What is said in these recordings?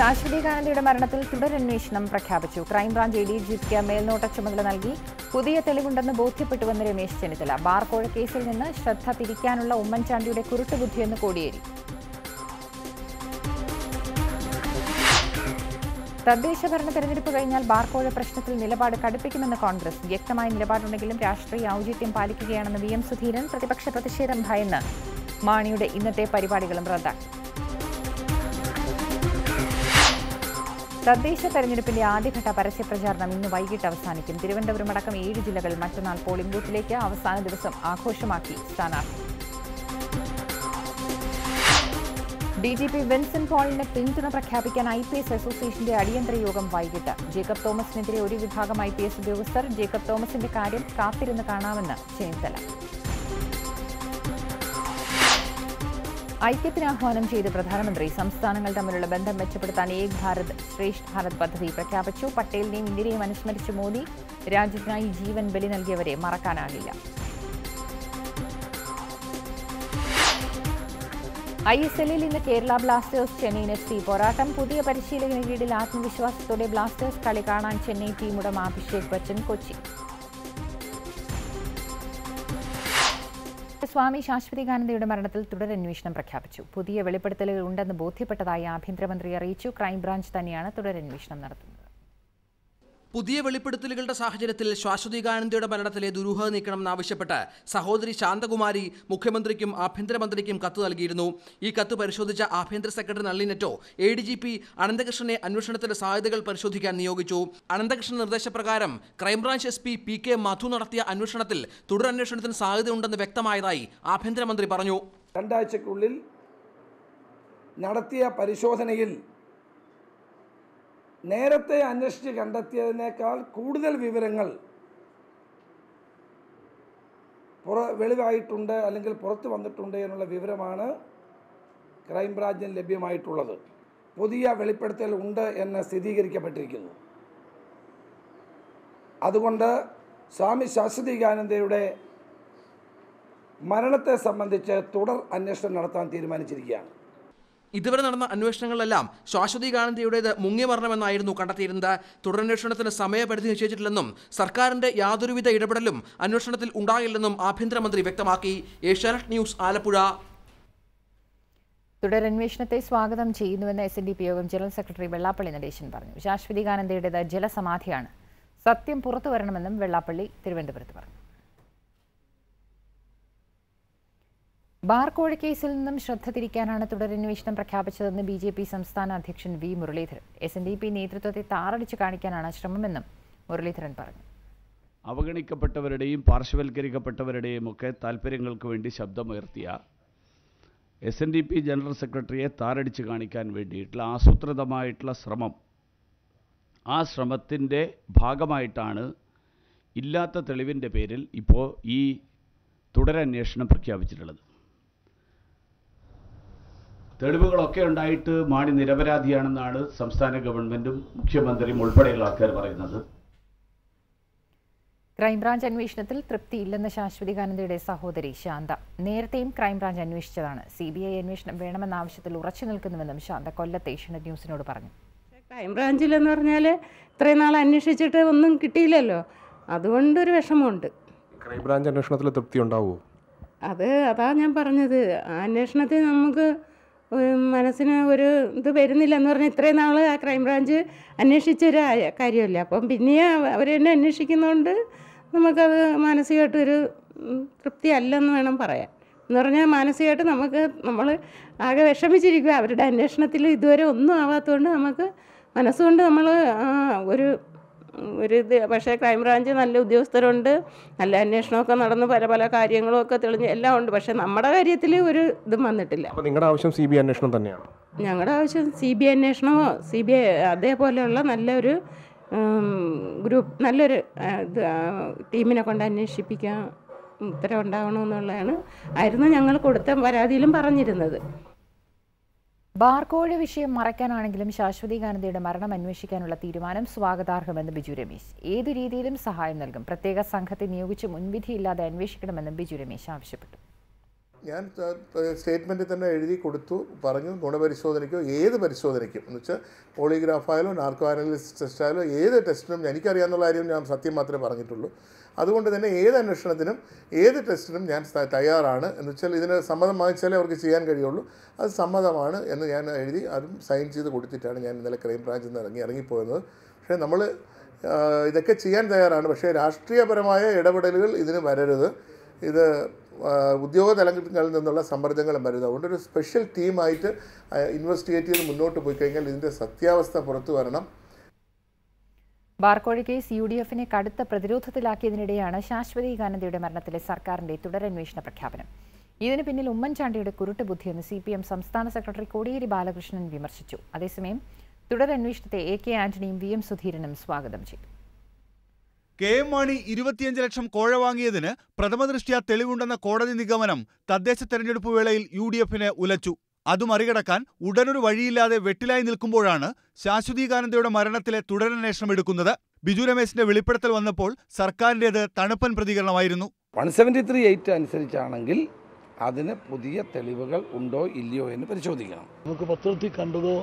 ശാശ്വതി ഗാന്ധിയുടെ മരണത്തിൽ തുടരന്വേഷണം പ്രഖ്യാപിച്ചു. ക്രൈംബ്രാഞ്ച് എ ഡി ജിക്ക് മേൽനോട്ട ചുമതല നൽകി. പുതിയ തെളിവുണ്ടെന്ന് ബോധ്യപ്പെട്ടുവെന്ന് രമേശ് ചെന്നിത്തല. ബാർക്കോഴ കേസിൽ നിന്ന് ശ്രദ്ധ തിരിക്കാനുള്ള ഉമ്മൻചാണ്ടിയുടെ കുരുട്ടുബുദ്ധിയെന്ന് കോടിയേരി. തദ്ദേശ ഭരണ തെരഞ്ഞെടുപ്പ് കഴിഞ്ഞാൽ ബാർക്കോഴ പ്രശ്നത്തിൽ നിലപാട് കടുപ്പിക്കുമെന്ന് കോൺഗ്രസ്. വ്യക്തമായ നിലപാടുണ്ടെങ്കിലും രാഷ്ട്രീയ ഔചിത്യം പാലിക്കുകയാണെന്ന് വി എം സുധീരൻ പ്രതിപക്ഷ പ്രതിഷേധം ഭയന്ന്. മാണിയുടെ ഇന്നത്തെ പരിപാടികളും റദ്ദാക്കി. തദ്ദേശ തെരഞ്ഞെടുപ്പിന്റെ ആദ്യഘട്ട പരസ്യ പ്രചാരണം ഇന്ന് വൈകിട്ട് അവസാനിക്കും. തിരുവനന്തപുരം അടക്കം ഏഴ് ജില്ലകൾ മറ്റന്നാൾ പോളിംഗ് ബൂത്തിലേക്ക് അവസാന ദിവസം ആഘോഷമാക്കി സ്ഥാനാർത്ഥി. ഡി ജി പി വിൻസെന്റ് പോളിന് പിന്തുണ പ്രഖ്യാപിക്കാൻ ഐ പി എസ് അസോസിയേഷന്റെ അടിയന്തര യോഗം വൈകിട്ട്. ജേക്കബ് തോമസിനെതിരെ ഒരു വിഭാഗം ഐ പി എസ് ഉദ്യോഗസ്ഥർ ജേക്കബ് തോമസിന്റെ കാര്യം കാത്തിരുന്ന് കാണാമെന്ന് ചെന്നിത്തല. ഐക്യത്തിന് ആഹ്വാനം ചെയ്ത് പ്രധാനമന്ത്രി സംസ്ഥാനങ്ങൾ തമ്മിലുള്ള ബന്ധം മെച്ചപ്പെടുത്താൻ ഏക് ഭാരത് ശ്രേഷ്ഠ് ഭാരത് പദ്ധതി പ്രഖ്യാപിച്ചു. പട്ടേലിനെയും ഇന്ത്യയെയും അനുസ്മരിച്ച മോദി രാജ്യത്തിനായി ജീവൻ ബലി നൽകിയവരെ മറക്കാനാകില്ല. ഐ എസ് എല്ലിൽ ഇന്ന് Kerala blasters Chennaiyin F C പോരാട്ടം. പുതിയ പരിശീലകന് കീഴിൽ ആത്മവിശ്വാസത്തോടെ ബ്ലാസ്റ്റേഴ്സ് കളി കാണാൻ ചെന്നൈ ടീമുടമ അഭിഷേക് ബച്ചൻ കൊച്ചി. സ്വാമി ശാശ്വതികാനന്ദയുടെ മരണത്തിൽ തുടരന്വേഷണം പ്രഖ്യാപിച്ചു. പുതിയ വെളിപ്പെടുത്തലുകൾ ഉണ്ടെന്ന് ബോധ്യപ്പെട്ടതായി ആഭ്യന്തരമന്ത്രി അറിയിച്ചു. ക്രൈംബ്രാഞ്ച് തന്നെയാണ് തുടരന്വേഷണം നടത്തുന്നത്. പുതിയ വെളിപ്പെടുത്തലുകളുടെ സാഹചര്യത്തിൽ ശാശ്വതികാനന്ദയുടെ മരണത്തിലെ ദുരൂഹത നീക്കണമെന്നാവശ്യപ്പെട്ട് സഹോദരി ശാന്തകുമാരി മുഖ്യമന്ത്രിക്കും ആഭ്യന്തരമന്ത്രിക്കും കത്ത് നൽകിയിരുന്നു. ഈ കത്ത് പരിശോധിച്ച ആഭ്യന്തര secretary Nalini Netto A D G P അനന്തകൃഷ്ണനെ അന്വേഷണത്തിന്റെ സാധ്യതകൾ പരിശോധിക്കാൻ നിയോഗിച്ചു. അനന്തകൃഷ്ണൻ നിർദ്ദേശപ്രകാരം crime branch S P P K Madhu നടത്തിയ അന്വേഷണത്തിൽ തുടരന്വേഷണത്തിന് സാധ്യതയുണ്ടെന്ന് വ്യക്തമായതായി ആഭ്യന്തരമന്ത്രി പറഞ്ഞു. രണ്ടാഴ്ചക്കുള്ളിൽ നടത്തിയ പരിശോധനയിൽ നേരത്തെ അന്വേഷിച്ച് കണ്ടെത്തിയതിനേക്കാൾ കൂടുതൽ വിവരങ്ങൾ പുറ വെളിവായിട്ടുണ്ട് അല്ലെങ്കിൽ പുറത്ത് വന്നിട്ടുണ്ട് എന്നുള്ള വിവരമാണ് ക്രൈംബ്രാഞ്ചിന് ലഭ്യമായിട്ടുള്ളത്. പുതിയ വെളിപ്പെടുത്തൽ ഉണ്ട് എന്ന് സ്ഥിരീകരിക്കപ്പെട്ടിരിക്കുന്നു. അതുകൊണ്ട് സ്വാമി ശാശ്വതികാനന്ദയുടെ മരണത്തെ സംബന്ധിച്ച് തുടർ അന്വേഷണം നടത്താൻ തീരുമാനിച്ചിരിക്കുകയാണ്. ഇതുവരെ നടന്ന അന്വേഷണങ്ങളിലെല്ലാം ശാശ്വതി ഗാന്ധിയുടേത് മുങ്ങിയ മരണമെന്നായിരുന്നു കണ്ടെത്തിയിരുന്നത്. തുടരന്വേഷണത്തിന് സമയപരിധി നിശ്ചയിച്ചിട്ടില്ലെന്നും സർക്കാരിന്റെ യാതൊരുവിധ ഇടപെടലും അന്വേഷണത്തിൽ ഉണ്ടാകില്ലെന്നും ആഭ്യന്തരമന്ത്രി വ്യക്തമാക്കി. ഏഷ്യാനെറ്റ് ന്യൂസ് ആലപ്പുഴ. തുടരന്വേഷണത്തെ സ്വാഗതം ചെയ്യുന്നുവെന്ന് S N D P Yogam general secretary Vellappally Natesan പറഞ്ഞു. ശാശ്വതി ഗാനന്ദയുടേത് ജലസമാധിയാണ്. സത്യം പുറത്തു വരണമെന്നും വെള്ളാപ്പള്ളി തിരുവനന്തപുരത്ത് പറഞ്ഞു. ബാർക്കോഴ കേസിൽ നിന്നും ശ്രദ്ധ തിരിക്കാനാണ് തുടരന്വേഷണം പ്രഖ്യാപിച്ചതെന്ന് ബി ജെ പി സംസ്ഥാന അധ്യക്ഷൻ V Muraleedharan. S N D P നേതൃത്വത്തെ താറടിച്ചു കാണിക്കാനാണ് ശ്രമമെന്നും മുരളീധരൻ പറഞ്ഞു. അവഗണിക്കപ്പെട്ടവരുടെയും പാർശ്വവൽക്കരിക്കപ്പെട്ടവരുടെയും ഒക്കെ താല്പര്യങ്ങൾക്ക് വേണ്ടി ശബ്ദമുയർത്തിയ S N D P general സെക്രട്ടറിയെ താറടിച്ച് കാണിക്കാൻ വേണ്ടിയിട്ടുള്ള ആസൂത്രിതമായിട്ടുള്ള ശ്രമം. ആ ശ്രമത്തിന്റെ ഭാഗമായിട്ടാണ് ഇല്ലാത്ത തെളിവിന്റെ പേരിൽ ഇപ്പോൾ ഈ തുടരന്വേഷണം പ്രഖ്യാപിച്ചിട്ടുള്ളത്. തെളിവുകളൊക്കെ ഉണ്ടായിട്ട് മാണി നിരപരാധിയാണെന്നാണ് സംസ്ഥാന ഗവൺമെന്റും മുഖ്യമന്ത്രിയും ഉൾപ്പെടെയുള്ള ആൾക്കാർ പറയുന്നത്. ക്രൈംബ്രാഞ്ച് അന്വേഷണത്തിൽ ശാശ്വതി ശാശ്വതികാനന്ദയുടെ സഹോദരി ശാന്ത. നേരത്തെയും ക്രൈംബ്രാഞ്ച് അന്വേഷിച്ചതാണ്. സി ബി ഐ അന്വേഷണം വേണമെന്ന ആവശ്യത്തിൽ ഉറച്ചു നിൽക്കുന്നുവെന്നും ശാന്ത കൊല്ലത്ത് ഏഷ്യനെറ്റ് ന്യൂസിനോട് പറഞ്ഞു. ക്രൈംബ്രാഞ്ചിലെന്ന് പറഞ്ഞാൽ ഇത്രയും നാൾ അന്വേഷിച്ചിട്ട് ഒന്നും കിട്ടിയില്ലല്ലോ. അതുകൊണ്ടൊരു വിഷമമുണ്ട്. ക്രൈംബ്രാഞ്ച് അന്വേഷണത്തിൽ തൃപ്തി ഉണ്ടാവുമോ അത് അതാ ഞാൻ പറഞ്ഞത്. ആ അന്വേഷണത്തിൽ നമുക്ക് മനസ്സിന് ഒരു ഇത് വരുന്നില്ല എന്ന് പറഞ്ഞാൽ ഇത്രയും നാൾ ആ ക്രൈംബ്രാഞ്ച് അന്വേഷിച്ചൊരു കാര്യമില്ല. അപ്പം പിന്നെ അവർ തന്നെ അന്വേഷിക്കുന്നതുകൊണ്ട് നമുക്കത് മാനസികമായിട്ടൊരു തൃപ്തി അല്ലെന്ന് വേണം പറയാൻ. എന്ന് പറഞ്ഞാൽ മാനസികമായിട്ട് നമുക്ക് നമ്മൾ ആകെ വിഷമിച്ചിരിക്കുക അവരുടെ അന്വേഷണത്തിൽ ഇതുവരെ ഒന്നും ആവാത്തതുകൊണ്ട് നമുക്ക് മനസ്സുകൊണ്ട് നമ്മൾ ഒരു ഒരു ഇത് പക്ഷേ ക്രൈംബ്രാഞ്ച് നല്ല ഉദ്യോഗസ്ഥരുണ്ട്. നല്ല അന്വേഷണമൊക്കെ നടന്ന് പല പല കാര്യങ്ങളും ഒക്കെ തെളിഞ്ഞ് എല്ലാം ഉണ്ട്. പക്ഷേ നമ്മുടെ കാര്യത്തിൽ ഒരു ഇതും വന്നിട്ടില്ല. നിങ്ങളുടെ ആവശ്യം സി ബി അന്വേഷണം തന്നെയാണ്. ഞങ്ങളുടെ ആവശ്യം സി ബി ഐ അന്വേഷണമോ സി ബി ഐ അതേപോലെയുള്ള നല്ലൊരു ഗ്രൂപ്പ് നല്ലൊരു ഇത് ടീമിനെ കൊണ്ട് അന്വേഷിപ്പിക്കാൻ ഉത്തരവുണ്ടാകണമെന്നുള്ളതാണ് ആയിരുന്നു ഞങ്ങൾ കൊടുത്ത പരാതിയിലും പറഞ്ഞിരുന്നത്. ബാർക്കോഴ വിഷയം മറയ്ക്കാനാണെങ്കിലും ശാശ്വതി ഗാനന്ദയുടെ മരണം അന്വേഷിക്കാനുള്ള തീരുമാനം സ്വാഗതാർഹമെന്ന് ബിജു രമേശ്. ഏതു രീതിയിലും സഹായം നൽകും. പ്രത്യേക സംഘത്തെ നിയോഗിച്ച് മുൻവിധിയില്ലാതെ അന്വേഷിക്കണമെന്നും ബിജു രമേശ് ആവശ്യപ്പെട്ടു. ഞാൻ സ്റ്റേറ്റ്മെന്റിൽ തന്നെ എഴുതി കൊടുത്തു പറഞ്ഞു ഗുണപരിശോധനയ്ക്കോ ഏത് പരിശോധനയ്ക്കും. എന്ന് വെച്ചാൽ പോളിഗ്രാഫായാലും നാർക്കോ അനാലിസിസ് ടെസ്റ്റായാലും ഏത് ടെസ്റ്റിനും എനിക്കറിയാവുന്ന കാര്യം ഞാൻ സത്യം മാത്രമേ പറഞ്ഞിട്ടുള്ളൂ. അതുകൊണ്ട് തന്നെ ഏത് അന്വേഷണത്തിനും ഏത് ടെസ്റ്റിനും ഞാൻ തയ്യാറാണ് എന്ന് വെച്ചാൽ ഇതിന് സമ്മതം വാങ്ങിച്ചാലേ അവർക്ക് ചെയ്യാൻ കഴിയുള്ളൂ. അത് സമ്മതമാണ് എന്ന് ഞാൻ എഴുതി അതും സൈൻ ചെയ്ത് കൊടുത്തിട്ടാണ് ഞാൻ ഇന്നലെ ക്രൈംബ്രാഞ്ചിൽ നിന്ന് ഇറങ്ങി ഇറങ്ങിപ്പോയത്. പക്ഷേ നമ്മൾ ഇതൊക്കെ ചെയ്യാൻ തയ്യാറാണ്. പക്ഷേ രാഷ്ട്രീയപരമായ ഇടപെടലുകൾ ഇതിന് വരരുത്. ഇത് ഉദ്യോഗ തലങ്ങളിൽ നിന്നുള്ള സമ്മർദ്ദങ്ങളും വരുന്നത് അതുകൊണ്ട് ഒരു സ്പെഷ്യൽ ടീമായിട്ട് ഇൻവെസ്റ്റിഗേറ്റ് ചെയ്ത് മുന്നോട്ട് പോയി കഴിഞ്ഞാൽ ഇതിന്റെ സത്യാവസ്ഥ പുറത്തു വരണം. ബാർക്കോഴ കേസ് യു ഡി എഫിനെ കടുത്ത പ്രതിരോധത്തിലാക്കിയതിനിടെയാണ് ശാശ്വതി ഗാനന്ദയുടെ മരണത്തിലെ സർക്കാരിന്റെ തുടരന്വേഷണ പ്രഖ്യാപനം. ഇതിന് പിന്നിൽ ഉമ്മൻചാണ്ടിയുടെ കുരുട്ട് ബുദ്ധിയെന്ന് സി പി എം സംസ്ഥാന സെക്രട്ടറി കോടിയേരി ബാലകൃഷ്ണൻ വിമർശിച്ചു. അതേസമയം തുടരന്വേഷണത്തെ എ കെ ആന്റണിയും വി എം സുധീരനും സ്വാഗതം ചെയ്തു. കെ എം മാണി ഇരുപത്തിയഞ്ച് ലക്ഷം കോഴ വാങ്ങിയതിന് പ്രഥമദൃഷ്ട്യാ തെളിവുണ്ടെന്ന കോടതി നിഗമനം തദ്ദേശ തെരഞ്ഞെടുപ്പ് വേളയിൽ യു ഡി എഫിന് ഉലച്ചു. അത് മറികടക്കാൻ ഉടനൊരു വഴിയില്ലാതെ വെട്ടിലായി നിൽക്കുമ്പോഴാണ് ശാശ്വതീകാനന്ദയുടെ മരണത്തിലെ തുടരന്വേഷണം എടുക്കുന്നത്. ബിജു രമേശിന്റെ വെളിപ്പെടുത്തൽ വന്നപ്പോൾ സർക്കാരിന്റേത് തണുപ്പൻ പ്രതികരണമായിരുന്നു. വൺ സെവന്റി ത്രീ എയ്റ്റ് അനുസരിച്ചാണെങ്കിൽ അതിന് പുതിയ തെളിവുകൾ ഉണ്ടോ ഇല്ലയോ എന്ന് പരിശോധിക്കണം. നമുക്ക് പത്രത്തിൽ കണ്ടതോ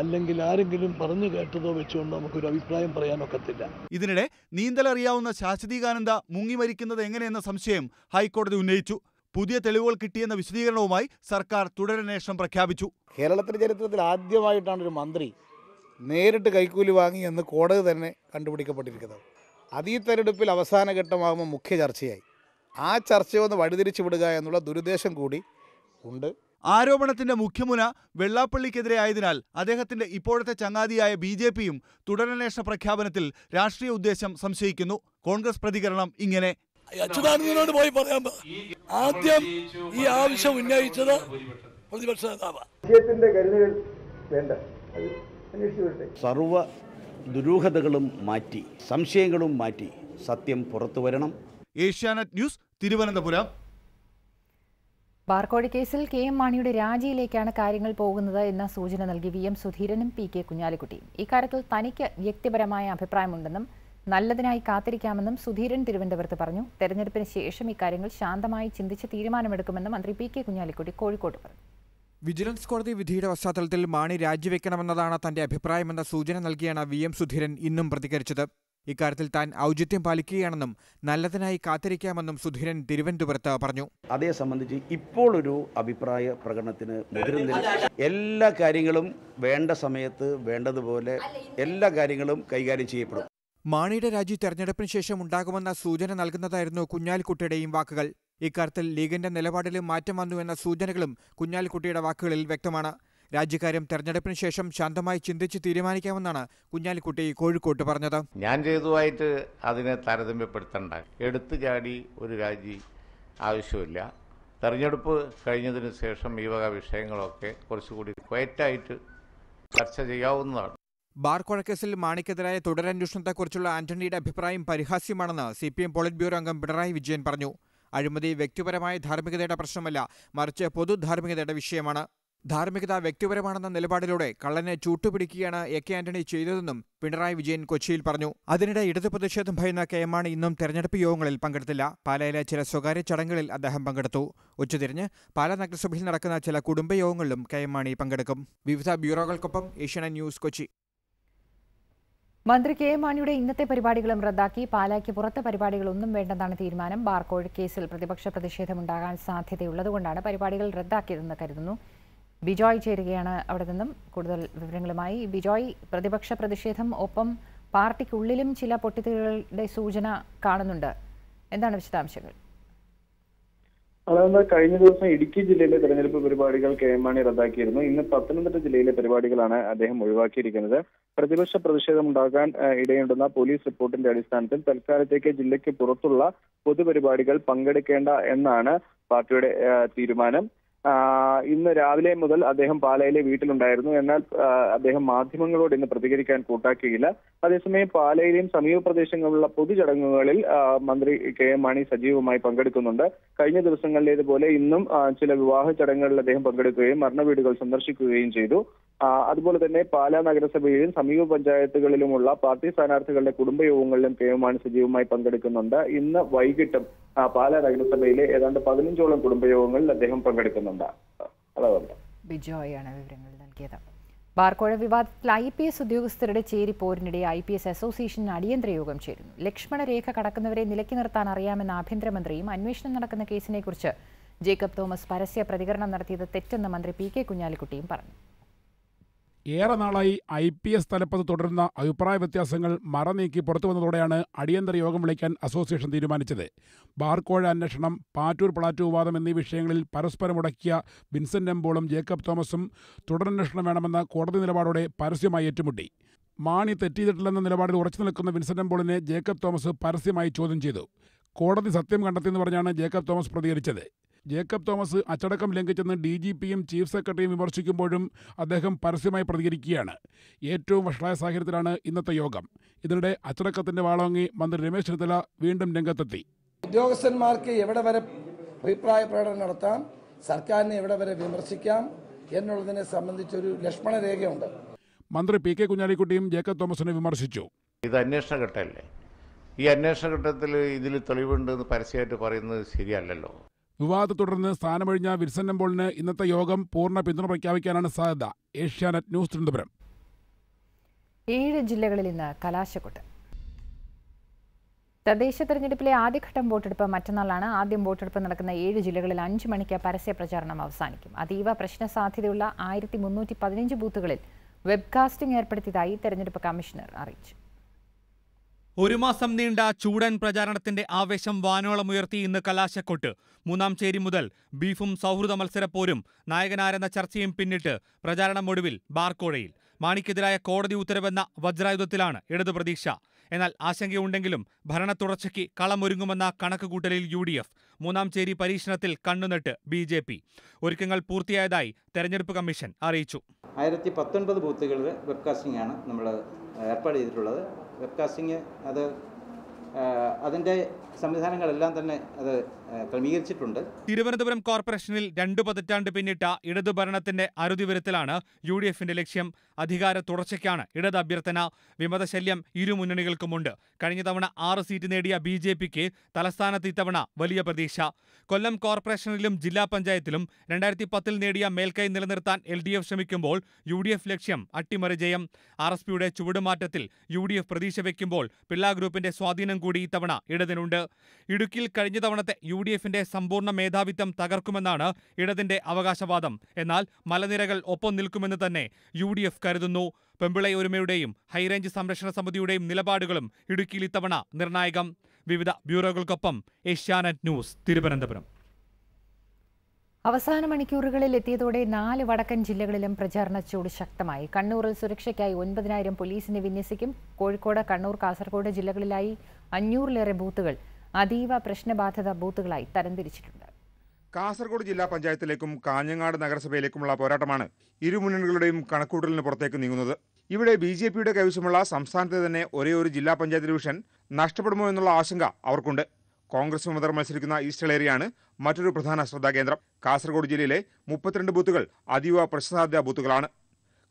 അല്ലെങ്കിൽ ആരെങ്കിലും പറഞ്ഞു കേട്ടതോ വെച്ചുകൊണ്ട് നമുക്കൊരു അഭിപ്രായം പറയാനൊക്കത്തില്ല ഇതിനിടെ നീന്തലറിയാവുന്ന ശാശ്വതീകാനന്ദ മുങ്ങി മരിക്കുന്നത് എങ്ങനെയെന്ന സംശയം ഹൈക്കോടതി ഉന്നയിച്ചു. പുതിയ തെളിവുകൾ കിട്ടിയെന്ന വിശദീകരണവുമായി സർക്കാർ തുടരന്വേഷണം പ്രഖ്യാപിച്ചു. കേരളത്തിന്റെ ചരിത്രത്തിൽ ആദ്യമായിട്ടാണ് ഒരു മന്ത്രി നേരിട്ട് കൈക്കൂലി വാങ്ങി എന്ന് കോടതി തന്നെ കണ്ടുപിടിക്കപ്പെട്ടിരിക്കുന്നത്. അത് ഈ തെരഞ്ഞെടുപ്പിൽ അവസാന ഘട്ടമാകുമ്പോൾ മുഖ്യ ചർച്ചയായി. ആ ചർച്ചയൊന്ന് വഴിതിരിച്ചു വിടുക എന്നുള്ള ദുരുദ്ദേശം കൂടി ഉണ്ട്. ആരോപണത്തിന്റെ മുഖ്യമുന വെള്ളാപ്പള്ളിക്കെതിരെ ആയതിനാൽ അദ്ദേഹത്തിന്റെ ഇപ്പോഴത്തെ ചങ്ങാതിയായ ബി ജെ പിയും തുടരന്വേഷണ പ്രഖ്യാപനത്തിൽ രാഷ്ട്രീയ ഉദ്ദേശം സംശയിക്കുന്നു. കോൺഗ്രസ് പ്രതികരണം ഇങ്ങനെ. അച്യുതാനന്ദനോട് പോയി പറയാൻ ആദ്യം ഈ ആവശ്യം ഉന്നയിച്ചത് പ്രതിപക്ഷ നേതാവ്. സർവ ദുരൂഹതകളും മാറ്റി സംശയങ്ങളും മാറ്റി സത്യം പുറത്തു വരണം. ഏഷ്യാനെറ്റ് ന്യൂസ് തിരുവനന്തപുരം. ബാർക്കോഴി കേസിൽ കെ എം മാണിയുടെ രാജിയിലേക്കാണ് കാര്യങ്ങൾ പോകുന്നത് എന്ന സൂചന നൽകി വി എം സുധീരനും പി കെ കുഞ്ഞാലിക്കുട്ടിയും. ഇക്കാര്യത്തിൽ തനിക്ക് വ്യക്തിപരമായ അഭിപ്രായമുണ്ടെന്നും നല്ലതിനായി കാത്തിരിക്കാമെന്നും സുധീരൻ തിരുവനന്തപുരത്ത് പറഞ്ഞു. തെരഞ്ഞെടുപ്പിന് ശേഷം ഇക്കാര്യങ്ങൾ ശാന്തമായി ചിന്തിച്ച് തീരുമാനമെടുക്കുമെന്ന് മന്ത്രി പി കെ കുഞ്ഞാലിക്കുട്ടി കോഴിക്കോട് പറഞ്ഞു. വിജിലൻസ് കോടതി വിധിയുടെ പശ്ചാത്തലത്തിൽ മാണി രാജിവെക്കണമെന്നതാണ് തന്റെ അഭിപ്രായമെന്ന സൂചന നൽകിയാണ് വി എം സുധീരൻ ഇന്നും പ്രതികരിച്ചത്. ഇക്കാര്യത്തിൽ താൻ ഔചിത്യം പാലിക്കുകയാണെന്നും നല്ലതിനായി കാത്തിരിക്കാമെന്നും സുധീരൻ തിരുവനന്തപുരത്ത് പറഞ്ഞു. അതേ സംബന്ധിച്ച് ഇപ്പോൾ ഒരു അഭിപ്രായ പ്രകടനത്തിന് മുതിരുന്നില്ല എല്ലാ കാര്യങ്ങളും വേണ്ട സമയത്ത് വേണ്ടതുപോലെ എല്ലാ കാര്യങ്ങളും കൈകാര്യം ചെയ്യപ്പെടും. മാണിയുടെ രാജി തെരഞ്ഞെടുപ്പിന് ശേഷം ഉണ്ടാകുമെന്ന സൂചന നൽകുന്നതായിരുന്നു കുഞ്ഞാലിക്കുട്ടിയുടെയും വാക്കുകൾ. ഇക്കാര്യത്തിൽ ലീഗിന്റെ നിലപാടിലും മാറ്റം വന്നു എന്ന സൂചനകളും കുഞ്ഞാലിക്കുട്ടിയുടെ വാക്കുകളിൽ വ്യക്തമാണ്. രാജ്യകാര്യം തെരഞ്ഞെടുപ്പിന് ശേഷം ശാന്തമായി ചിന്തിച്ച് തീരുമാനിക്കാമെന്നാണ് കുഞ്ഞാലിക്കുട്ടി കോഴിക്കോട്ട് പറഞ്ഞത്. ഞാൻ ചെയ്തതുമായിട്ട് അതിനെ താരതമ്യപ്പെടുത്തണ്ട. എടുത്തു ചാടി ഒരു രാജി ആവശ്യമില്ല. തെരഞ്ഞെടുപ്പ് കഴിഞ്ഞതിന് ശേഷം ഈ വക വിഷയങ്ങളൊക്കെ കുറച്ചുകൂടി ക്വയറ്റായിട്ട് ചർച്ച ചെയ്യാവുന്നതാണ്. ബാർ കൊഴക്കേസിൽ മാണിക്കെതിരായ തുടരന്വേഷണത്തെക്കുറിച്ചുള്ള ആന്റണിയുടെ അഭിപ്രായം പരിഹാസ്യമാണെന്ന് C P M polit bureau അംഗം പിണറായി വിജയൻ പറഞ്ഞു. അഴിമതി വ്യക്തിപരമായ ധാർമ്മികതയുടെ പ്രശ്നമല്ല മറിച്ച് പൊതുധാർമ്മികതയുടെ വിഷയമാണ്. ധാർമ്മികത വ്യക്തിപരമാണെന്ന നിലപാടിലൂടെ കള്ളനെ ചൂട്ടുപിടിക്കുകയാണ് എ കെ ആന്റണി ചെയ്തതെന്നും പിണറായി വിജയൻ കൊച്ചിയിൽ പറഞ്ഞു. അതിനിടെ ഇടതു പ്രതിഷേധം ഭയന്ന കെ എം മാണി ഇന്നും തെരഞ്ഞെടുപ്പ് യോഗങ്ങളിൽ പങ്കെടുത്തില്ല. പാലയിലെ ചില സ്വകാര്യ ചടങ്ങുകളിൽ അദ്ദേഹം പങ്കെടുത്തു. ഉച്ചതിരിഞ്ഞ് പാലാ നഗരസഭയിൽ നടക്കുന്ന ചില കുടുംബയോഗങ്ങളിലും കെ എം മാണി പങ്കെടുക്കും. വിവിധ ബ്യൂറോകൾക്കൊപ്പം ഏഷ്യാനെറ്റ് ന്യൂസ് കൊച്ചി. മന്ത്രി കെ മാണിയുടെ ഇന്നത്തെ പരിപാടികളും റദ്ദാക്കി. പാലായ്ക്ക് പുറത്തെ പരിപാടികളൊന്നും വേണ്ടെന്നാണ് തീരുമാനം. ബാർക്കോഴ് കേസിൽ പ്രതിപക്ഷ പ്രതിഷേധമുണ്ടാകാൻ സാധ്യതയുള്ളതുകൊണ്ടാണ് പരിപാടികൾ റദ്ദാക്കിയതെന്ന് കരുതുന്നു. ബിജോയ് ചേരുകയാണ് അവിടെ നിന്നും. കൂടുതൽ വിവരങ്ങളുമായി ബിജോയ്. പ്രതിപക്ഷ പ്രതിഷേധം ഒപ്പം പാർട്ടിക്കുള്ളിലും ചില പൊട്ടിത്തെറികളുടെ സൂചന കാണുന്നുണ്ട്. എന്താണ് വിശദാംശങ്ങൾ? അതായത് കഴിഞ്ഞ ദിവസം ഇടുക്കി ജില്ലയിലെ തെരഞ്ഞെടുപ്പ് പരിപാടികൾ കെ എം മാണി റദ്ദാക്കിയിരുന്നു. ഇന്ന് പത്തനംതിട്ട ജില്ലയിലെ പരിപാടികളാണ് അദ്ദേഹം ഒഴിവാക്കിയിരിക്കുന്നത്. പ്രതിപക്ഷ പ്രതിഷേധം ഉണ്ടാകാൻ ഏഹ്, ഇടയുണ്ടെന്ന പോലീസ് റിപ്പോർട്ടിന്റെ അടിസ്ഥാനത്തിൽ തൽക്കാലത്തേക്ക് ജില്ലയ്ക്ക് പുറത്തുള്ള പൊതുപരിപാടികൾ പങ്കെടുക്കേണ്ട എന്നാണ് പാർട്ടിയുടെ തീരുമാനം. ഇന്ന് രാവിലെ മുതൽ അദ്ദേഹം പാലയിലെ വീട്ടിലുണ്ടായിരുന്നു. എന്നാൽ അദ്ദേഹം മാധ്യമങ്ങളോട് ഇന്ന് പ്രതികരിക്കാൻ കൂട്ടാക്കിയില്ല. അതേസമയം പാലയിലെയും സമീപ പ്രദേശങ്ങളിലുള്ള പൊതുചടങ്ങുകളിൽ മന്ത്രി കെ എം മാണി സജീവമായി പങ്കെടുക്കുന്നുണ്ട്. കഴിഞ്ഞ ദിവസങ്ങളിലേതുപോലെ ഇന്നും ചില വിവാഹ ചടങ്ങുകളിൽ അദ്ദേഹം പങ്കെടുക്കുകയും മരണവീടുകൾ സന്ദർശിക്കുകയും ചെയ്തു. അതുപോലെ തന്നെ പാലാ നഗരസഭയിലും സമീപ പഞ്ചായത്തുകളിലുമുള്ള പാർട്ടി സ്ഥാനാർത്ഥികളുടെ കുടുംബയോഗങ്ങളിലും കെ എം മാണി സജീവമായി പങ്കെടുക്കുന്നുണ്ട്. ഇന്ന് വൈകിട്ടും പാലാ നഗരസഭയിലെ ഏതാണ്ട് പതിനഞ്ചോളം കുടുംബയോഗങ്ങളിൽ അദ്ദേഹം പങ്കെടുക്കുന്നുണ്ട്. ബിജോയാണ് വിവരങ്ങൾ നൽകിയത്. ബാർക്കോഴ വിവാദത്തിൽ ഐ പി എസ് ഉദ്യോഗസ്ഥരുടെ ചേരിപ്പോരിനിടെ ഐ പി എസ് അസോസിയേഷൻ അടിയന്തര യോഗം ചേരുന്നു. ലക്ഷ്മണരേഖ കടക്കുന്നവരെ നിലയ്ക്ക് നിർത്താൻ അറിയാമെന്ന ആഭ്യന്തരമന്ത്രിയും അന്വേഷണം നടക്കുന്ന കേസിനെക്കുറിച്ച് ജേക്കബ് തോമസ് പരസ്യ പ്രതികരണം നടത്തിയത് തെറ്റെന്ന് മന്ത്രി പി കെ കുഞ്ഞാലിക്കുട്ടിയും പറഞ്ഞു. ഏറെ നാളായി ഐ പി എസ് തലപ്പത്ത് തുടരുന്ന അഭിപ്രായ വ്യത്യാസങ്ങൾ മറനീക്കി പുറത്തു വന്നതോടെയാണ് അടിയന്തര യോഗം വിളിക്കാൻ അസോസിയേഷൻ തീരുമാനിച്ചത്. ബാർക്കോഴ അന്വേഷണം പാറ്റൂർ പ്ലാറ്റൂ വാദം എന്നീ വിഷയങ്ങളിൽ പരസ്പരം മുടക്കിയ വിൻസെന്റ് എംബോളും ജേക്കബ് തോമസും തുടരന്വേഷണം വേണമെന്ന കോടതി നിലപാടോടെ പരസ്യമായി ഏറ്റുമുട്ടി. മാണി തെറ്റിയിട്ടില്ലെന്ന നിലപാടിൽ ഉറച്ചു നിൽക്കുന്ന വിൻസെന്റ് എംബോളിനെ ജേക്കബ് തോമസ് പരസ്യമായി ചോദ്യം ചെയ്തു. കോടതി സത്യം കണ്ടെത്തിയെന്ന് പറഞ്ഞാണ് ജേക്കബ് തോമസ് പ്രതികരിച്ചത്. ജേക്കബ് തോമസ് അച്ചടക്കം ലംഘിച്ചെന്ന് ഡി ജി പിയും ചീഫ് സെക്രട്ടറിയും വിമർശിക്കുമ്പോഴും അദ്ദേഹം പരസ്യമായി പ്രതികരിക്കുകയാണ്. ഏറ്റവും വഷളായ സാഹചര്യത്തിലാണ് ഇന്നത്തെ യോഗം. ഇതിനിടെ അച്ചടക്കത്തിന്റെ വാളോങ്ങി മന്ത്രി രമേശ് ചെന്നിത്തല വീണ്ടും രംഗത്തെത്തി. ഉദ്യോഗസ്ഥന്മാർക്ക് എവിടെ വരെ അഭിപ്രായ പ്രകടനം നടത്താം സർക്കാരിനെ എവിടെ വരെ വിമർശിക്കാം എന്നുള്ളതിനെ സംബന്ധിച്ചൊരു ലക്ഷ്മണരേഖയുണ്ട് മന്ത്രി പി കെ കുഞ്ഞാലിക്കുട്ടിയും ജേക്കബ് തോമസിനെ വിമർശിച്ചു. ഇത് അന്വേഷണ ഘട്ടമല്ലേ? ഈ അന്വേഷണ ഘട്ടത്തിൽ ഇതിൽ തെളിവുണ്ട് എന്ന് പരസ്യമായിട്ട് പറയുന്നത് ശരിയല്ലല്ലോ. വിവാദത്തെ തുടർന്ന് സ്ഥാനമൊഴിഞ്ഞ വിൽസൺ എംബോളിന് ഇന്നത്തെ യോഗം പൂർണ പിന്തുണ പ്രഖ്യാപിക്കാനാണ് സാധ്യത. ഏഷ്യാനെറ്റ് ന്യൂസ് തിരുവനന്തപുരം. ഏഴ് ജില്ലകളിൽ ഇന്ന് കലാശക്കൊട്ട്. തദ്ദേശ തെരഞ്ഞെടുപ്പിലെ ആദ്യഘട്ടം വോട്ടെടുപ്പ് മറ്റന്നാളാണ്. ആദ്യം വോട്ടെടുപ്പ് നടക്കുന്ന ഏഴ് ജില്ലകളിൽ അഞ്ച് മണിക്ക് പരസ്യ പ്രചാരണം അവസാനിക്കും. അതീവ പ്രശ്ന സാധ്യതയുള്ള ആയിരത്തി മുന്നൂറ്റി പതിനഞ്ച് ബൂത്തുകളിൽ വെബ്കാസ്റ്റിംഗ് ഏർപ്പെടുത്തിയതായി തെരഞ്ഞെടുപ്പ് കമ്മീഷണർ അറിയിച്ചു. ഒരു മാസം നീണ്ട ചൂടൻ പ്രചാരണത്തിന്റെ ആവേശം വാനോളമുയർത്തി ഇന്ന് കലാശക്കൊട്ട്. മൂന്നാം ചേരി മുതൽ ബീഫും സൗഹൃദ മത്സരപ്പോരും നായകനാരെന്ന ചർച്ചയും പിന്നിട്ട് പ്രചാരണം ഒടുവിൽ ബാർക്കോഴയിൽ മാണിക്കെതിരായ കോടതി ഉത്തരവെന്ന വജ്രായുധത്തിലാണ് ഇടതു പ്രതീക്ഷ. എന്നാൽ ആശങ്കയുണ്ടെങ്കിലും ഭരണ തുടർച്ചയ്ക്ക് കളമൊരുങ്ങുമെന്ന കണക്കുകൂട്ടലിൽ യു ഡി എഫ് മൂന്നാം ചേരി പരീക്ഷണത്തിൽ കണ്ണുനട്ട് ബി ജെ പി ഒരുക്കങ്ങൾ പൂർത്തിയായതായി തെരഞ്ഞെടുപ്പ് കമ്മീഷൻ അറിയിച്ചു. ആയിരത്തി പത്തൊൻപത് ബൂത്തുകളിൽ വെബ്കാസ്റ്റിംഗ് ആണ് നമ്മൾ ഏർപ്പാട് ചെയ്തിട്ടുള്ളത്. വെബ്കാസ്റ്റിംഗ് അത് അതിന്റെ സംവിധാനങ്ങളെല്ലാം തന്നെ അത് ക്രമീകരിച്ചിട്ടുണ്ട്. തിരുവനന്തപുരം കോർപ്പറേഷനിൽ രണ്ടു പതിറ്റാണ്ട് പിന്നിട്ട ഇടതു ഭരണത്തിന്റെ അറുതിവരത്തിലാണ് യു ഡി എഫിന്റെ ലക്ഷ്യം. അധികാര തുടർച്ചയ്ക്കാണ് ഇടത് അഭ്യർത്ഥന വിമതശല്യം ഇരു മുന്നണികൾക്കുമുണ്ട്. കഴിഞ്ഞ തവണ ആറ് സീറ്റ് നേടിയ ബി ജെ പിക്ക് തലസ്ഥാനത്ത് ഇത്തവണ വലിയ പ്രതീക്ഷ. കൊല്ലം കോർപ്പറേഷനിലും ജില്ലാ പഞ്ചായത്തിലും രണ്ടായിരത്തി പത്തിൽ നേടിയ മേൽക്കൈ നിലനിർത്താൻ എൽ ഡി എഫ് ശ്രമിക്കുമ്പോൾ യു ഡി എഫ് ലക്ഷ്യം അട്ടിമറി ജയം. ആർ എസ് പിയുടെ ചുവടുമാറ്റത്തിൽ യു ഡി എഫ് പ്രതീക്ഷ വയ്ക്കുമ്പോൾ പിള്ള ഗ്രൂപ്പിന്റെ സ്വാധീനം കൂടി ഇത്തവണ ഇടതിനുണ്ട്. ഇടുക്കിയിൽ കഴിഞ്ഞ തവണത്തെ യു ഡി എഫിന്റെ സമ്പൂർണ മേധാവിത്വം തകർക്കുമെന്നാണ് ഇടതിന്റെ അവകാശവാദം. എന്നാൽ മലനിരകൾ ഒപ്പം നിൽക്കുമെന്ന് തന്നെ യു ഡി എഫ് കരുതുന്നു. പെമ്പിളൈ ഒരുമയുടെയും ഹൈറേഞ്ച് സംരക്ഷണ സമിതിയുടെയും നിലപാടുകളും ഇടുക്കിയിൽ ഇത്തവണ നിർണായകം. വിവിധ ബ്യൂറോകൾക്കൊപ്പം ഏഷ്യാനെറ്റ് ന്യൂസ് തിരുവനന്തപുരം. അവസാന മണിക്കൂറുകളിൽ എത്തിയതോടെ നാല് വടക്കൻ ജില്ലകളിലും പ്രചാരണ ചൂട് ശക്തമായി. കണ്ണൂരിൽ സുരക്ഷയ്ക്കായി ഒൻപതിനായിരം പോലീസിനെ വിന്യസിക്കും. കോഴിക്കോട് കണ്ണൂർ കാസർഗോഡ് ജില്ലകളിലായി അഞ്ഞൂറിലേറെ ബൂത്തുകൾ അതീവ പ്രശ്നബാധിത ബൂത്തുകളായി തരംതിരിച്ചിട്ടുണ്ട്. കാസർഗോഡ് ജില്ലാ പഞ്ചായത്തിലേക്കും കാഞ്ഞങ്ങാട് നഗരസഭയിലേക്കുമുള്ള പോരാട്ടമാണ് ഇരുമുന്നണികളുടെയും കണക്കൂട്ടലിന് പുറത്തേക്ക് നീങ്ങുന്നത്. ഇവിടെ ബി ജെ പിയുടെ കൈവശമുള്ള സംസ്ഥാനത്തെ തന്നെ ഒരേ ഒരു ജില്ലാ പഞ്ചായത്ത് ഡിവിഷൻ നഷ്ടപ്പെടുമോ എന്നുള്ള ആശങ്ക അവർക്കുണ്ട്. കോൺഗ്രസ് മുതൽ മത്സരിക്കുന്ന ഈസ്റ്റൽ ഏരിയയാണ് മറ്റൊരു പ്രധാന ശ്രദ്ധാകേന്ദ്രം കാസർഗോഡ് ജില്ലയിലെ മുപ്പത്തിരണ്ട് ബൂത്തുകൾ അതീവ പ്രശ്നസാധ്യത ബൂത്തുകളാണ്.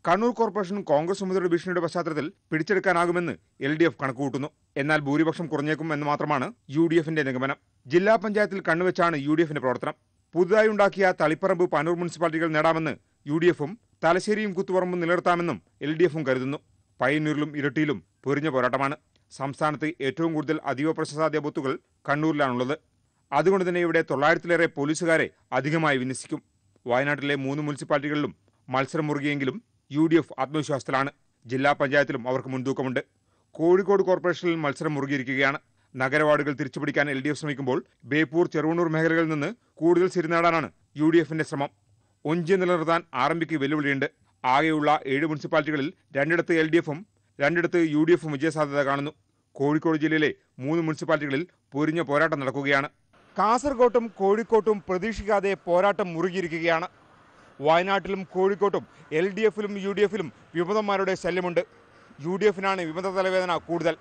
കണ്ണൂർ കോർപ്പറേഷൻ കോൺഗ്രസ് മുതൽ ഭീഷണിയുടെ പശ്ചാത്തലത്തിൽ പിടിച്ചെടുക്കാനാകുമെന്ന് എൽ ഡി എഫ് കണക്കുകൂട്ടുന്നു. എന്നാൽ ഭൂരിപക്ഷം കുറഞ്ഞേക്കും എന്ന് മാത്രമാണ് യു ഡി എഫിന്റെ നിഗമനം. ജില്ലാ പഞ്ചായത്തിൽ കണ്ണുവെച്ചാണ് യു ഡി എഫിന്റെ പ്രവർത്തനം. പുതുതായി ഉണ്ടാക്കിയ തളിപ്പറമ്പ് പാനൂർ മുനിസിപ്പാലിറ്റികൾ നേടാമെന്ന് യു ഡി എഫും തലശ്ശേരിയും കുത്തുപറമ്പും നിലനിർത്താമെന്നും എൽ ഡി എഫും കരുതുന്നു. പയ്യന്നൂരിലും ഇരട്ടിയിലും പൊരിഞ്ഞ പോരാട്ടമാണ്. സംസ്ഥാനത്ത് ഏറ്റവും കൂടുതൽ അതീവ പ്രശ്നസാധ്യ ബൂത്തുകൾ കണ്ണൂരിലാണുള്ളത്. അതുകൊണ്ട് തന്നെ ഇവിടെ തൊള്ളായിരത്തിലേറെ പോലീസുകാരെ അധികമായി വിന്യസിക്കും. വയനാട്ടിലെ മൂന്ന് മുനിസിപ്പാലിറ്റികളിലും മത്സരം മുറുകിയെങ്കിലും യു ഡി എഫ് ആത്മവിശ്വാസത്തിലാണ്. ജില്ലാ പഞ്ചായത്തിലും അവർക്ക് മുൻതൂക്കമുണ്ട്. കോഴിക്കോട് കോർപ്പറേഷനിൽ മത്സരം മുറുകിയിരിക്കുകയാണ്. നഗരവാർഡുകൾ തിരിച്ചുപിടിക്കാൻ എൽ ഡി എഫ് ശ്രമിക്കുമ്പോൾ ബേപ്പൂർ ചെറുവണ്ണൂർ മേഖലകളിൽ നിന്ന് കൂടുതൽ സിരി നേടാനാണ് യു ഡി എഫിന്റെ ശ്രമം. ഒഞ്ചി നിലനിർത്താൻ ആർ എം പിക്ക് വെല്ലുവിളിയുണ്ട്. ആകെയുള്ള ഏഴ് മുനിസിപ്പാലിറ്റികളിൽ രണ്ടിടത്ത് എൽ ഡി എഫും രണ്ടിടത്ത് യു ഡി എഫും വിജയസാധ്യത കാണുന്നു. കോഴിക്കോട് ജില്ലയിലെ മൂന്ന് മുനിസിപ്പാലിറ്റികളിൽ പൊരിഞ്ഞ പോരാട്ടം നടക്കുകയാണ്. കാസർകോട്ടും കോഴിക്കോട്ടും പ്രതീക്ഷിക്കാതെ പോരാട്ടം മുറുകിയിരിക്കുകയാണ്. വയനാട്ടിലും കോഴിക്കോട്ടും എൽ ഡി എഫിലും യു ഡി എഫിലും വിമതന്മാരുടെ ശല്യമുണ്ട്. യു ഡി എഫിനാണ് വിമത തലവേദന കൂടുതൽ.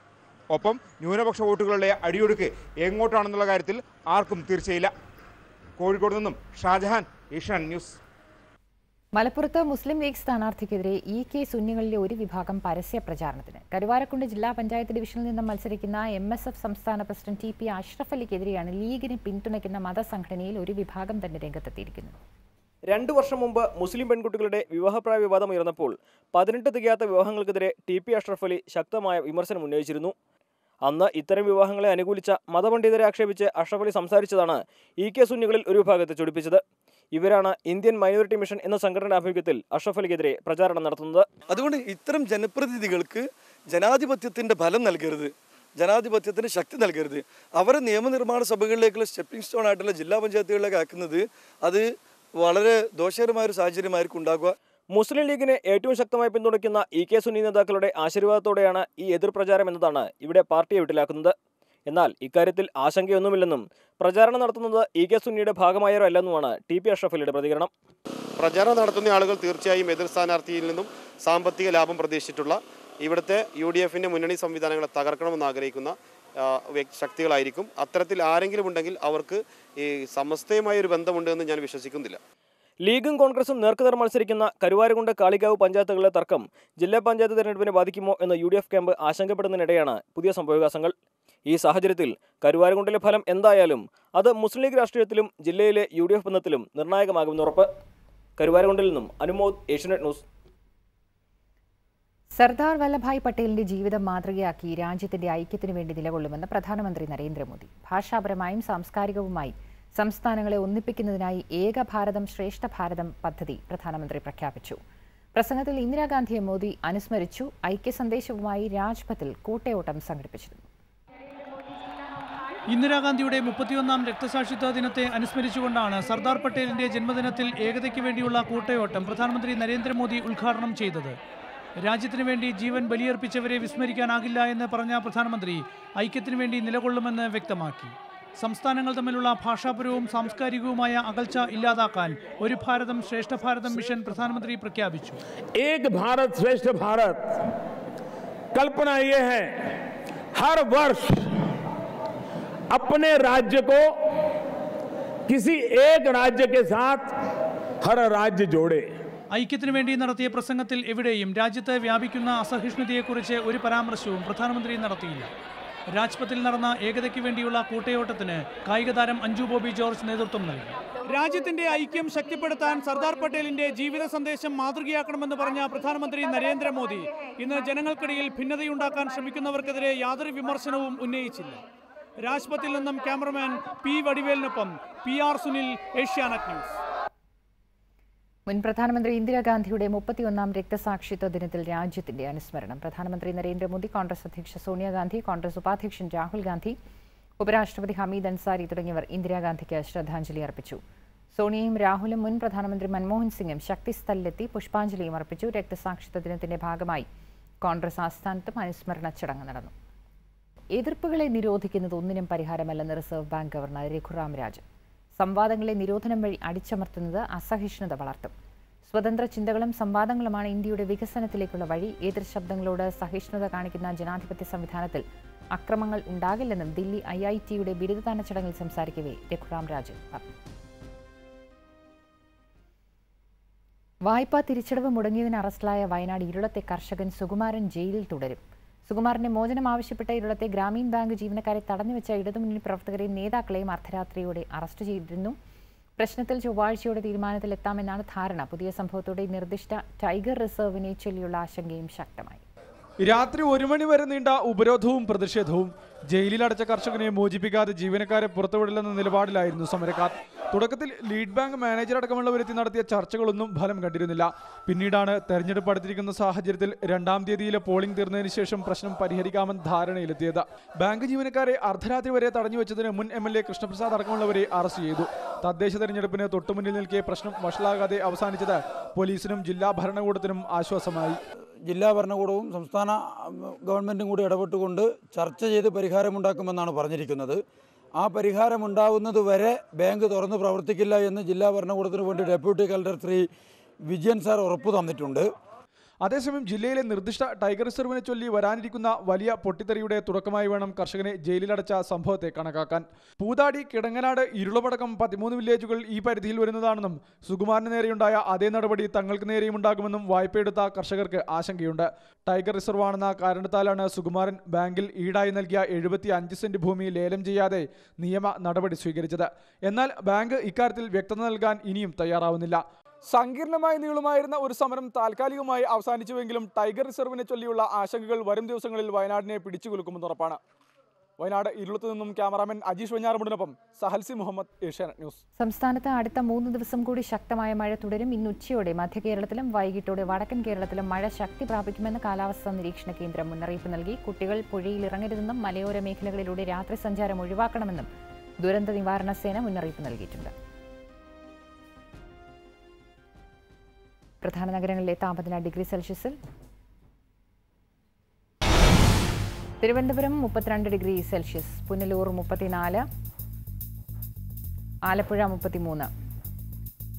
ഒപ്പം ന്യൂനപക്ഷ വോട്ടുകളുടെ അടിയൊടുക്ക് എങ്ങോട്ടാണെന്നുള്ള കാര്യത്തിൽ ആർക്കും തീർച്ചയില്ല. കോഴിക്കോട് നിന്നും ഷാജഹാൻ ഏഷ്യാൻ ന്യൂസ്. മലപ്പുറത്ത് മുസ്ലിം ലീഗ് സ്ഥാനാർത്ഥിക്കെതിരെ ഇ കെ സുന്നികളിലെ ഒരു വിഭാഗം പരസ്യ പ്രചാരണത്തിന്. കരുവാരക്കുണ്ട് ജില്ലാ പഞ്ചായത്ത് ഡിവിഷനിൽ നിന്നും മത്സരിക്കുന്ന എം എസ് എഫ് സംസ്ഥാന പ്രസിഡന്റ് ടി പി അഷ്റഫ് അലിക്കെതിരെയാണ് ലീഗിനെ പിന്തുണയ്ക്കുന്ന മതസംഘടനയിൽ ഒരു വിഭാഗം തന്നെ രംഗത്തെത്തിയിരിക്കുന്നത്. രണ്ടു വർഷം മുമ്പ് മുസ്ലിം പെൺകുട്ടികളുടെ വിവാഹപ്രായ വിവാദം ഉയർന്നപ്പോൾ പതിനെട്ട് തികയാത്ത വിവാഹങ്ങൾക്കെതിരെ ടി പി അഷ്റഫ് അലി ശക്തമായ വിമർശനം ഉന്നയിച്ചിരുന്നു. അന്ന് ഇത്തരം വിവാഹങ്ങളെ അനുകൂലിച്ച മതപണ്ഡിതരെ ആക്ഷേപിച്ച് അഷ്റഫ് അലി സംസാരിച്ചതാണ് ഇ കെ സുന്നികളിൽ ഒരു വിഭാഗത്തെ ചൊടിപ്പിച്ചത്. ഇവരാണ് ഇന്ത്യൻ മൈനോറിറ്റി മിഷൻ എന്ന സംഘടനയുടെ ആഭിമുഖ്യത്തിൽ അഷ്റഫ് അലിക്കെതിരെ പ്രചാരണം നടത്തുന്നത്. അതുകൊണ്ട് ഇത്തരം ജനപ്രതിനിധികൾക്ക് ജനാധിപത്യത്തിന്റെ ഫലം നൽകരുത്. ജനാധിപത്യത്തിന് ശക്തി നൽകരുത്. അവരെ നിയമനിർമ്മാണ സഭകളിലേക്കുള്ള സ്റ്റെപ്പിംഗ് സ്റ്റോൺ ആയിട്ടുള്ള ജില്ലാ പഞ്ചായത്തുകളിലേക്ക് ആക്കുന്നത് അത് വളരെ ദോഷകരമായ ഒരു സാഹചര്യമായിരിക്കും ഉണ്ടാകുക. മുസ്ലിം ലീഗിനെ ഏറ്റവും ശക്തമായി പിന്തുണയ്ക്കുന്ന ഇ കെ സുനി നേതാക്കളുടെ ആശീർവാദത്തോടെയാണ് ഈ എതിർപ്രചാരം എന്നതാണ് ഇവിടെ പാർട്ടിയെ വിട്ടിലാക്കുന്നത്. എന്നാൽ ഇക്കാര്യത്തിൽ ആശങ്കയൊന്നുമില്ലെന്നും പ്രചാരണം നടത്തുന്നത് ഇ കെ സുന്നിയുടെ ഭാഗമായവരോ അല്ലെന്നുമാണ് ടി പി അഷ്റഫലിയുടെ പ്രതികരണം. പ്രചാരണം നടത്തുന്ന ആളുകൾ തീർച്ചയായും എതിർ സ്ഥാനാർത്ഥിയിൽ നിന്നും സാമ്പത്തിക ലാഭം പ്രതീക്ഷിച്ചിട്ടുള്ള ഇവിടുത്തെ യു ഡി എഫിന്റെ മുന്നണി സംവിധാനങ്ങളെ തകർക്കണമെന്ന് ആഗ്രഹിക്കുന്ന ശക്തികളായിരിക്കും. അത്തരത്തിൽ ആരെങ്കിലും ഉണ്ടെങ്കിൽ അവർക്ക് ഈ സമസ്തയുമായ ഒരു ബന്ധമുണ്ട് എന്ന് ഞാൻ വിശ്വസിക്കുന്നില്ല. ലീഗും കോൺഗ്രസും നേർക്കുനേർ മത്സരിക്കുന്ന കരുവാരകുണ്ട് കാളികാവ് പഞ്ചായത്തുകളിലെ തർക്കം ജില്ലാ പഞ്ചായത്ത് തെരഞ്ഞെടുപ്പിനെ ബാധിക്കുമോ എന്ന് യു ഡി എഫ് ക്യാമ്പ് ആശങ്കപ്പെടുന്നതിനിടെയാണ് പുതിയ സംഭവവികാസങ്ങൾ. ഈ സാഹചര്യത്തിൽ കരുവാരകുണ്ടിലെ ഫലം എന്തായാലും അത് മുസ്ലിം ലീഗ് രാഷ്ട്രീയത്തിലും ജില്ലയിലെ യു ഡി എഫ് ബന്ധത്തിലും നിർണായകമാകുമെന്ന് ഉറപ്പ്. കരുവാരകുണ്ടിൽ നിന്നും അനുമോദ് ഏഷ്യനെറ്റ് ന്യൂസ്. സർദാർ വല്ലഭായ് പട്ടേലിന്റെ ജീവിതം മാതൃകയാക്കി രാജ്യത്തിന്റെ ഐക്യത്തിനു വേണ്ടി നിലകൊള്ളുമെന്ന് പ്രധാനമന്ത്രി നരേന്ദ്രമോദി. ഭാഷാപരമായും സാംസ്കാരികവുമായി സംസ്ഥാനങ്ങളെ ഒന്നിപ്പിക്കുന്നതിനായി ഏക ഭാരതം ശ്രേഷ്ഠ ഭാരതം പദ്ധതി പ്രധാനമന്ത്രി പ്രഖ്യാപിച്ചു. പ്രസംഗത്തിൽ ഇന്ദിരാഗാന്ധിയെ മോദി അനുസ്മരിച്ചു. ഐക്യ സന്ദേശവുമായി രാജ്പഥിൽ കൂട്ടയോട്ടം സംഘടിപ്പിച്ചിരുന്നു. ഇന്ദിരാഗാന്ധിയുടെ മുപ്പത്തിയൊന്നാം രക്തസാക്ഷിത്വ ദിനത്തെ അനുസ്മരിച്ചുകൊണ്ടാണ് സർദാർ പട്ടേലിന്റെ ജന്മദിനത്തിൽ ഏകതയ്ക്ക് വേണ്ടിയുള്ള കൂട്ടയോട്ടം പ്രധാനമന്ത്രി നരേന്ദ്രമോദി ഉദ്ഘാടനം ചെയ്തത്. രാജ്യത്തിനു വേണ്ടി ജീവൻ ബലിയർപ്പിച്ചവരെ വിസ്മരിക്കാനാകില്ല എന്ന് പറഞ്ഞ പ്രധാനമന്ത്രി ഐക്യത്തിനു വേണ്ടി നിലകൊള്ളുമെന്ന് വ്യക്തമാക്കി സംസ്ഥാനങ്ങൾ തമ്മിലുള്ള ഭാഷാപരവും സാംസ്കാരികവുമായ അകൽച്ച ഇല്ലാതാക്കാൻ ഒരു ഭാരതം ശ്രേഷ്ഠ ഭാരതം മിഷൻ പ്രധാനമന്ത്രി പ്രഖ്യാപിച്ചു एक भारत श्रेष्ठ भारत कल्पना ये है हर वर्ष अपने राज्य को किसी एक राज्य के साथ हर राज्य जोड़े ഐക്യത്തിനു വേണ്ടി നടത്തിയ പ്രസംഗത്തിൽ എവിടെയും രാജ്യത്ത് വ്യാപിക്കുന്ന അസഹിഷ്ണുതയെക്കുറിച്ച് ഒരു പരാമർശവും പ്രധാനമന്ത്രി നടത്തിയില്ല. രാജ്പഥിൽ നടന്ന ഏകതയ്ക്ക് വേണ്ടിയുള്ള കൂട്ടയോട്ടത്തിന് കായിക താരം അഞ്ജു ബോബി ജോർജ് നേതൃത്വം നൽകി. രാജ്യത്തിന്റെ ഐക്യം ശക്തിപ്പെടുത്താൻ സർദാർ പട്ടേലിന്റെ ജീവിത സന്ദേശം മാതൃകയാക്കണമെന്ന് പറഞ്ഞ പ്രധാനമന്ത്രി നരേന്ദ്രമോദി ഇന്ന് ജനങ്ങൾക്കിടയിൽ ഭിന്നതയുണ്ടാക്കാൻ ശ്രമിക്കുന്നവർക്കെതിരെ യാതൊരു വിമർശനവും ഉന്നയിച്ചില്ല. രാജ്പഥിൽ നിന്നും cameraman P വടിവേലിനൊപ്പം P R Sunil Asianet news. മുൻ പ്രധാനമന്ത്രി ഇന്ദിരാഗാന്ധിയുടെ മുപ്പത്തിയൊന്നാം രക്തസാക്ഷിത്വ ദിനത്തിൽ രാജ്യത്തിന്റെ അനുസ്മരണം. പ്രധാനമന്ത്രി നരേന്ദ്രമോദി കോൺഗ്രസ് അധ്യക്ഷ സോണിയാഗാന്ധി കോൺഗ്രസ് ഉപാധ്യക്ഷൻ രാഹുൽ ഗാന്ധി ഉപരാഷ്ട്രപതി ഹമീദ് അൻസാരി തുടങ്ങിയവർ ഇന്ദിരാഗാന്ധിക്ക് ശ്രദ്ധാഞ്ജലി അർപ്പിച്ചു. സോണിയയും രാഹുലും മുൻ പ്രധാനമന്ത്രി മൻമോഹൻ സിംഗും ശക്തിസ്ഥലിലെത്തി പുഷ്പാഞ്ജലിയും അർപ്പിച്ചു. രക്തസാക്ഷിത്വ ദിനത്തിന്റെ ഭാഗമായി കോൺഗ്രസ് ആസ്ഥാനത്തും അനുസ്മരണ ചടങ്ങ് നടന്നു. എതിർപ്പുകളെ നിരോധിക്കുന്നത് ഒന്നിനും പരിഹാരമല്ലെന്ന് reserve bank governor Raghuram Rajan. സംവാദങ്ങളെ നിരോധനം വഴി അടിച്ചമർത്തുന്നത് അസഹിഷ്ണുത വളർത്തും. സ്വതന്ത്ര ചിന്തകളും സംവാദങ്ങളുമാണ് ഇന്ത്യയുടെ വികസനത്തിലേക്കുള്ള വഴി. എതിർ ശബ്ദങ്ങളോട് സഹിഷ്ണുത കാണിക്കുന്ന ജനാധിപത്യ സംവിധാനത്തിൽ അക്രമങ്ങൾ ഉണ്ടാകില്ലെന്നും ദില്ലി ഐ ഐ ടിയുടെ ബിരുദദാന ചടങ്ങിൽ സംസാരിക്കവേ രഘുറാം രാജൻ പറഞ്ഞു. വായ്പാ തിരിച്ചടവ് മുടങ്ങിയതിന് അറസ്റ്റിലായ വയനാട് ഇരുളത്തെ കർഷകൻ സുകുമാരൻ ജയിലിൽ തുടരും. സുകുമാരന്റെ മോചനം ആവശ്യപ്പെട്ട ഇരുളത്തെ ഗ്രാമീൺ ബാങ്ക് ജീവനക്കാരെ തടഞ്ഞുവെച്ച ഇടതുമുന്നണി പ്രവർത്തകരെയും നേതാക്കളെയും അർദ്ധരാത്രിയോടെ അറസ്റ്റ് ചെയ്തിരുന്നു. പ്രശ്നത്തിൽ ചൊവ്വാഴ്ചയോടെ തീരുമാനത്തിലെത്താമെന്നാണ് ധാരണ. പുതിയ സംഭവത്തോടെ നിർദ്ദിഷ്ട ടൈഗർ റിസർവിനെ ചൊല്ലിയുള്ള ആശങ്കയും ശക്തമായി. രാത്രി ഒരു മണി വരെ നീണ്ട ഉപരോധവും പ്രതിഷേധവും. ജയിലിൽ ജയിലിലടച്ച കർഷകനെ മോചിപ്പിക്കാതെ ജീവനക്കാരെ പുറത്തുവിടില്ലെന്ന നിലപാടിലായിരുന്നു സമരക്കാർ. തുടക്കത്തിൽ ലീഡ് ബാങ്ക് മാനേജർ അടക്കമുള്ളവരെത്തി നടത്തിയ ചർച്ചകളൊന്നും ഫലം കണ്ടിരുന്നില്ല. പിന്നീടാണ് തെരഞ്ഞെടുപ്പ് അടുത്തിരിക്കുന്ന സാഹചര്യത്തിൽ രണ്ടാം തീയതിയിലെ പോളിംഗ് തീർന്നതിന് ശേഷം പ്രശ്നം പരിഹരിക്കാമെന്ന് ധാരണയിലെത്തിയത്. ബാങ്ക് ജീവനക്കാരെ അർദ്ധരാത്രി വരെ തടഞ്ഞുവെച്ചതിന് മുൻ എം എൽ എ കൃഷ്ണപ്രസാദ് അടക്കമുള്ളവരെ അറസ്റ്റ് ചെയ്തു. തദ്ദേശ തെരഞ്ഞെടുപ്പിന് തൊട്ടുമുന്നിൽ നിൽക്കെ പ്രശ്നം വഷളാകാതെ അവസാനിച്ചത് പോലീസിനും ജില്ലാ ഭരണകൂടത്തിനും ആശ്വാസമായി. ജില്ലാ ഭരണകൂടവും സംസ്ഥാന ഗവൺമെന്റും കൂടി ഇടപെട്ടുകൊണ്ട് ചർച്ച ചെയ്ത് പരിഹാരമുണ്ടാക്കുമെന്നാണ് പറഞ്ഞിരിക്കുന്നത്. ആ പരിഹാരമുണ്ടാവുന്നത് വരെ ബാങ്ക് തുറന്ന് പ്രവർത്തിക്കില്ല എന്ന് ജില്ലാ ഭരണകൂടത്തിന് വേണ്ടി deputy collector Shri Vijayan sir ഉറപ്പ് തന്നിട്ടുണ്ട്. അതേസമയം ജില്ലയിലെ നിർദ്ദിഷ്ട ടൈഗർ റിസർവിനെ ചൊല്ലി വരാനിരിക്കുന്ന വലിയ പൊട്ടിത്തെറിയുടെ തുടക്കമായി വേണം കർഷകനെ ജയിലിലടച്ച സംഭവത്തെ കണക്കാക്കാൻ. പൂതാടി കിടങ്ങനാട് ഇരുളപടക്കം പതിമൂന്ന് വില്ലേജുകൾ ഈ പരിധിയിൽ വരുന്നതാണെന്നും സുകുമാരന് നേരെയുണ്ടായ അതേ നടപടി തങ്ങൾക്ക് നേരെയും ഉണ്ടാകുമെന്നും വായ്പയെടുത്ത കർഷകർക്ക് ആശങ്കയുണ്ട്. ടൈഗർ റിസർവ് ആണെന്ന കാരണത്താലാണ് സുകുമാരൻ ബാങ്കിൽ ഈടായി നൽകിയ എഴുപത്തി അഞ്ച് സെന്റ് ഭൂമി ലേലം ചെയ്യാതെ നിയമ നടപടി സ്വീകരിച്ചത്. എന്നാൽ ബാങ്ക് ഇക്കാര്യത്തിൽ വ്യക്തത നൽകാൻ ഇനിയും തയ്യാറാവുന്നില്ല. സങ്കീർണമായ നീളുമായിരുന്ന ഒരു സമരം താൽക്കാലികമായി അവസാനിച്ചുവെങ്കിലും ടൈഗർ റിസർവിനെ ചൊല്ലിയുള്ള ആശങ്കകൾ വരും ദിവസങ്ങളിൽ വയനാടിനെ പിടിച്ചുകൊലുക്കുമെന്ന് ഉറപ്പാണ്. വയനാട് ഇരുളത്ത് നിന്നും ക്യാമറാമാൻ അജീഷ് വെഞ്ഞാറമുടിനൊപ്പം സഹൽസി മുഹമ്മദ് ഏഷ്യാനെറ്റ് ന്യൂസ്. സംസ്ഥാനത്ത് അടുത്ത മൂന്ന് ദിവസം കൂടി ശക്തമായ മഴ തുടരും. ഇന്ന് ഉച്ചയോടെ മധ്യ കേരളത്തിലും വൈകിട്ടോടെ വടക്കൻ കേരളത്തിലും മഴ ശക്തി പ്രാപിക്കുമെന്ന് കാലാവസ്ഥാ നിരീക്ഷണ കേന്ദ്രം മുന്നറിയിപ്പ് നൽകി. കുട്ടികൾ പുഴയിൽ ഇറങ്ങരുതെന്നും മലയോര മേഖലകളിലൂടെ രാത്രി സഞ്ചാരം ഒഴിവാക്കണമെന്നും ദുരന്ത നിവാരണ സേന മുന്നറിയിപ്പ് നൽകിയിട്ടുണ്ട്. പ്രധാന നഗരങ്ങളിലെ താപനില ഡിഗ്രി സെൽഷ്യസിൽ. തിരുവനന്തപുരം മുപ്പത്തിരണ്ട് ഡിഗ്രി സെൽഷ്യസ് പുനലൂർ മുപ്പത്തിനാല് ആലപ്പുഴ മുപ്പത്തിമൂന്ന്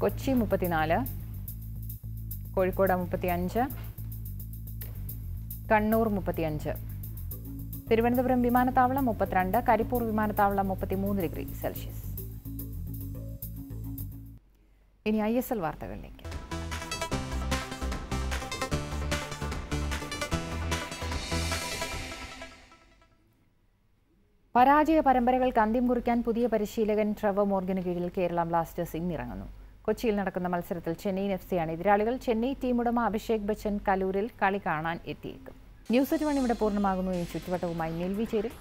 കൊച്ചി മുപ്പത്തിനാല് കോഴിക്കോട് മുപ്പത്തിയഞ്ച് കണ്ണൂർ മുപ്പത്തിയഞ്ച്. തിരുവനന്തപുരം വിമാനത്താവളം മുപ്പത്തിരണ്ട് കരിപ്പൂർ വിമാനത്താവളം മുപ്പത്തിമൂന്ന് ഡിഗ്രി സെൽഷ്യസ്. ഇനി ഐ എസ് എൽ വാർത്തകളിലേക്ക്. പരാജയ പരമ്പരകൾക്ക് അന്ത്യം കുറിക്കാൻ പുതിയ പരിശീലകൻ ട്രവ മോർഗന് കീഴിൽ കേരള ബ്ലാസ്റ്റേഴ്സ് ഇന്നിറങ്ങുന്നു. കൊച്ചിയിൽ നടക്കുന്ന മത്സരത്തിൽ ചെന്നൈയിൻ എഫ് സിയാണ് എതിരാളികൾ. ചെന്നൈ ടീം ഉടമ അഭിഷേക് ബച്ചൻ കലൂരിൽ കളി കാണാൻ എത്തിയേക്കും. ന്യൂസ് എറ്റ് ഇവിടെ പൂർണമാകുന്നു. ഈ ചുറ്റുവട്ടവുമായി നെൽവി ചേരും.